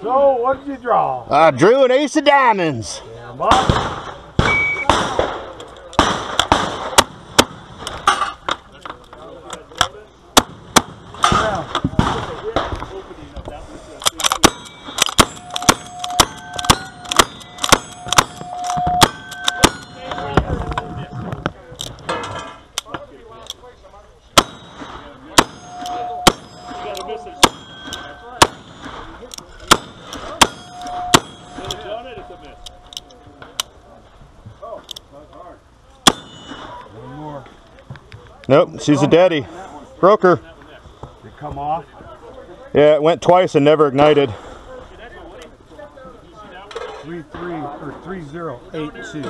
So, what did you draw? I drew an ace of diamonds. Yeah, Bob. One more. Nope, she's a daddy. Broke her. Did it come off? Yeah, it went twice and never ignited. Three three or three zero eight two.